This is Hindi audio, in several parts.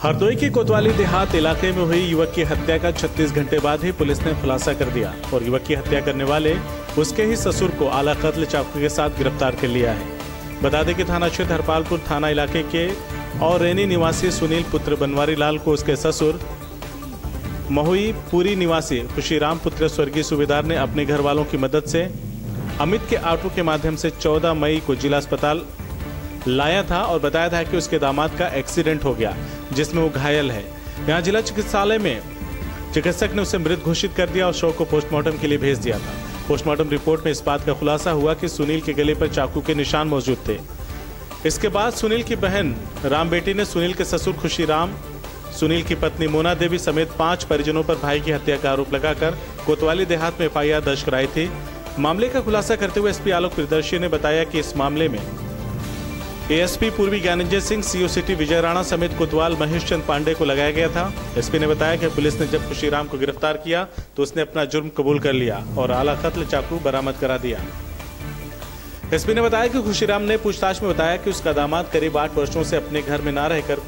हरदोई के कोतवाली देहात इलाके में हुई युवक की हत्या का 36 घंटे बाद ही पुलिस ने खुलासा कर दिया और युवक की हत्या करने वाले उसके ही ससुर को आला कत्ल चाकू के साथ गिरफ़्तार कर लिया है। बता दें कि थाना क्षेत्र हरपालपुर थाना इलाके के और रेनी निवासी सुनील पुत्र बनवारी लाल को उसके ससुर महुई पूरी निवासी खुशीराम पुत्र स्वर्गीय सुबेदार ने अपने घर वालों की मदद से अमित के ऑटो के माध्यम से 14 मई को जिला अस्पताल लाया था और बताया था कि उसके दामाद का एक्सीडेंट हो गया, जिसमें वो घायल है। यहाँ जिला चिकित्सालय में चिकित्सक ने उसे मृत घोषित कर दिया और शव को पोस्टमार्टम के लिए भेज दिया था। पोस्टमार्टम रिपोर्ट में इस बात का खुलासा हुआ कि सुनील के गले पर चाकू के निशान मौजूद थे। इसके बाद सुनील की बहन राम बेटी ने सुनील के ससुर खुशी राम सुनील की पत्नी मोना देवी समेत पाँच परिजनों पर भाई की हत्या का आरोप लगाकर कोतवाली देहात में एफआईआर दर्ज कराई थी। मामले का खुलासा करते हुए एसपी आलोक प्रियदर्शी ने बताया कि इस मामले में एएसपी पूर्वी ज्ञानेंद्र सिंह, सीओ सिटी विजय राणा समेत कोतवाल महेश चंद पांडे को लगाया गया था। एसपी ने बताया कि पुलिस ने जब खुशीराम को गिरफ़्तार किया तो उसने अपना जुर्म कबूल कर लिया और आला कत्ल चाकू बरामद करा दिया। एसपी ने बताया कि खुशीराम ने पूछताछ में बताया कि उसका दामाद करीब आठ वर्षों से अपने घर में न रहकर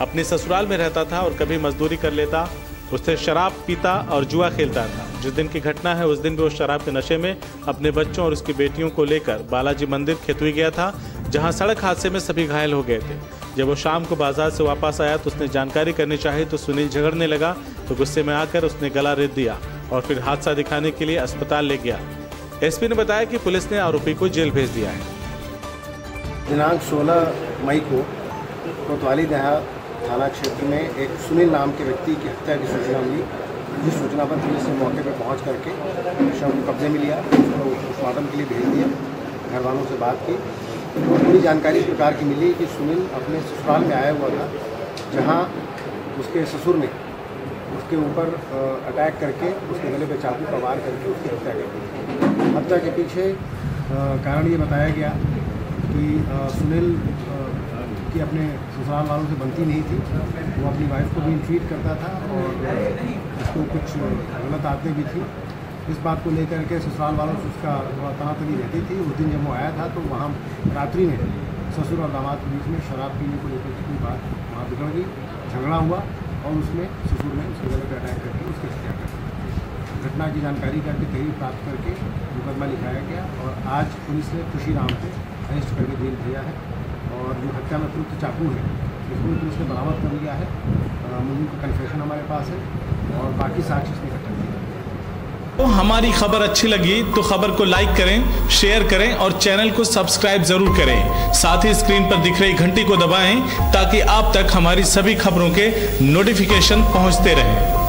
अपने ससुराल में रहता था और कभी मजदूरी कर लेता उससे शराब पीता और जुआ खेलता था। जिस दिन की घटना है, उस दिन भी वो शराब के नशे में अपने बच्चों और उसकी बेटियों को लेकर बालाजी मंदिर खेतुई गया था। जहाँ सड़क हादसे में सभी घायल हो गए थे। जब वो शाम को बाज़ार से वापस आया तो उसने जानकारी करनी चाहिए तो सुनील झगड़ने लगा तो गुस्से में आकर उसने गला रेत दिया और फिर हादसा दिखाने के लिए अस्पताल ले गया। एसपी ने बताया कि पुलिस ने आरोपी को जेल भेज दिया है। दिनांक 16 मई को कोतवाली देहात थाना क्षेत्र में एक सुनील नाम के व्यक्ति की हत्या की सूचना मिली, जिस सूचना पर पुलिस ने मौके पर पहुँच करके शव को कब्जे में लिया उसको पोस्टमार्टम के लिए भेज दिया। घर वालों से बात की तो पूरी जानकारी इस प्रकार की मिली कि सुनील अपने ससुराल में आया हुआ था, जहाँ उसके ससुर ने उसके ऊपर अटैक करके उसके गले पर चाकू का वार करके उसकी हत्या कर दी। हत्या के पीछे कारण ये बताया गया कि सुनील की अपने ससुराल वालों से बनती नहीं थी। वो अपनी वाइफ को भी ट्रीट करता था और उसको कुछ गलत आदतें भी थी। इस बात को लेकर के ससुराल वालों से उसका थोड़ा तनातनी रहती थी। उस दिन जब वो आया था तो वहाँ रात्रि में ससुर और दामाद के बीच में शराब पीने को लेकर कोई बात वहाँ बिगड़ गई। झगड़ा हुआ और उसमें ससुर ने उसके गले पर अटैक करके उसकी हत्या कर दी। घटना की जानकारी करके, तहरीर प्राप्त करके मुकदमा लिखाया गया और आज पुलिस ने खुशी राम को अरेस्ट करके जेल भेजा है और जो हत्या में प्रयुक्त चाकू है, इसको पुलिस ने बरामद कर लिया है। मुझे का कन्फेशन हमारे पास है और बाकी साक्ष्य इसने इकट्ठा किया तो हमारी खबर अच्छी लगी तो खबर को लाइक करें शेयर करें और चैनल को सब्सक्राइब ज़रूर करें। साथ ही स्क्रीन पर दिख रही घंटी को दबाएँ ताकि आप तक हमारी सभी खबरों के नोटिफिकेशन पहुँचते रहें।